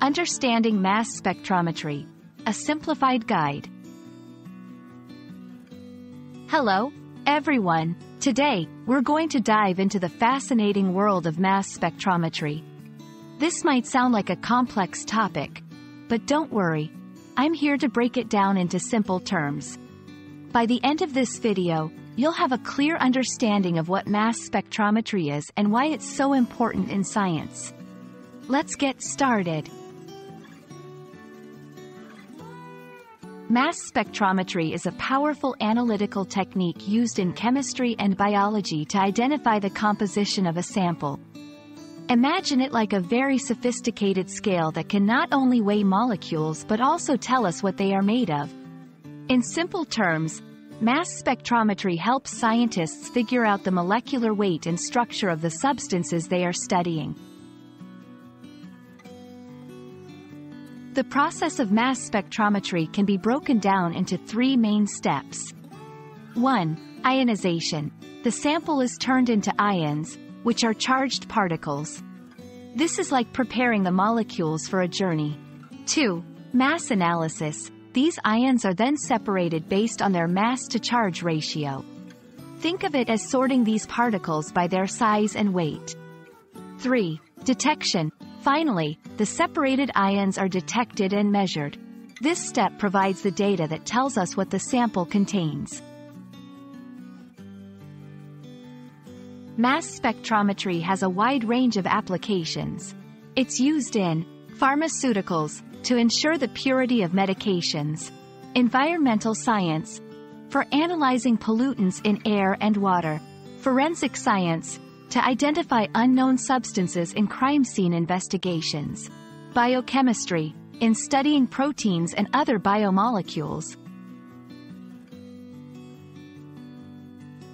Understanding Mass Spectrometry, a simplified guide. Hello, everyone. Today, we're going to dive into the fascinating world of mass spectrometry. This might sound like a complex topic, but don't worry. I'm here to break it down into simple terms. By the end of this video, you'll have a clear understanding of what mass spectrometry is and why it's so important in science. Let's get started. Mass spectrometry is a powerful analytical technique used in chemistry and biology to identify the composition of a sample. Imagine it like a very sophisticated scale that can not only weigh molecules but also tell us what they are made of. In simple terms, Mass spectrometry helps scientists figure out the molecular weight and structure of the substances they are studying. The process of mass spectrometry can be broken down into three main steps. 1. Ionization. The sample is turned into ions, which are charged particles. This is like preparing the molecules for a journey. 2. Mass analysis. These ions are then separated based on their mass-to-charge ratio. Think of it as sorting these particles by their size and weight. 3. Detection. Finally, the separated ions are detected and measured. This step provides the data that tells us what the sample contains. Mass spectrometry has a wide range of applications. It's used in pharmaceuticals, to ensure the purity of medications. Environmental science, for analyzing pollutants in air and water. Forensic science, to identify unknown substances in crime scene investigations. Biochemistry, in studying proteins and other biomolecules.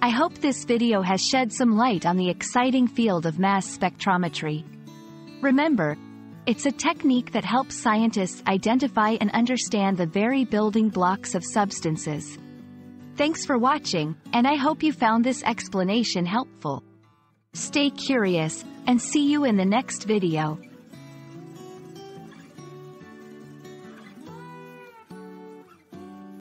I hope this video has shed some light on the exciting field of mass spectrometry. Remember, it's a technique that helps scientists identify and understand the very building blocks of substances. Thanks for watching, and I hope you found this explanation helpful. Stay curious, and see you in the next video.